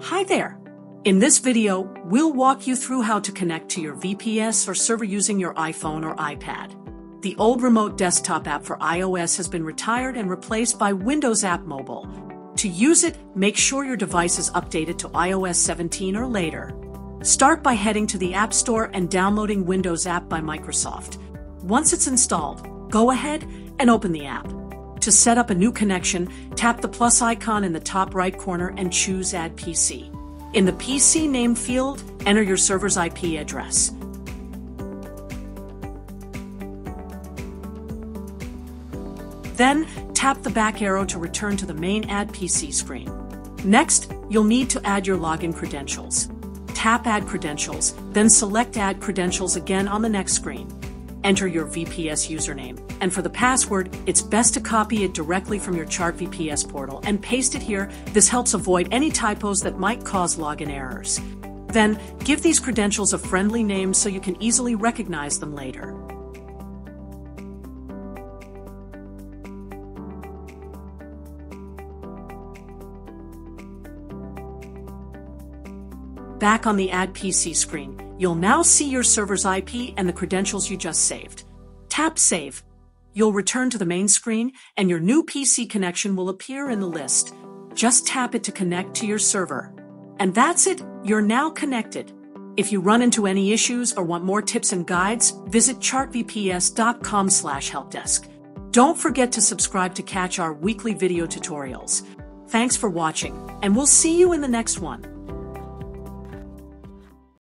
Hi there! In this video, we'll walk you through how to connect to your VPS or server using your iPhone or iPad. The old remote desktop app for iOS has been retired and replaced by Windows App Mobile. To use it, make sure your device is updated to iOS 17 or later. Start by heading to the App Store and downloading Windows App by Microsoft. Once it's installed, go ahead and open the app. To set up a new connection, tap the plus icon in the top right corner and choose Add PC. In the PC name field, enter your server's IP address. Then, tap the back arrow to return to the main Add PC screen. Next, you'll need to add your login credentials. Tap Add Credentials, then select Add Credentials again on the next screen. Enter your VPS username. And for the password, it's best to copy it directly from your Chart VPS portal and paste it here. This helps avoid any typos that might cause login errors. Then, give these credentials a friendly name so you can easily recognize them later. Back on the Add PC screen, you'll now see your server's IP and the credentials you just saved. Tap Save. You'll return to the main screen and your new PC connection will appear in the list. Just tap it to connect to your server. And that's it, you're now connected. If you run into any issues or want more tips and guides, visit chartvps.com slash helpdesk. Don't forget to subscribe to catch our weekly video tutorials. Thanks for watching, and we'll see you in the next one.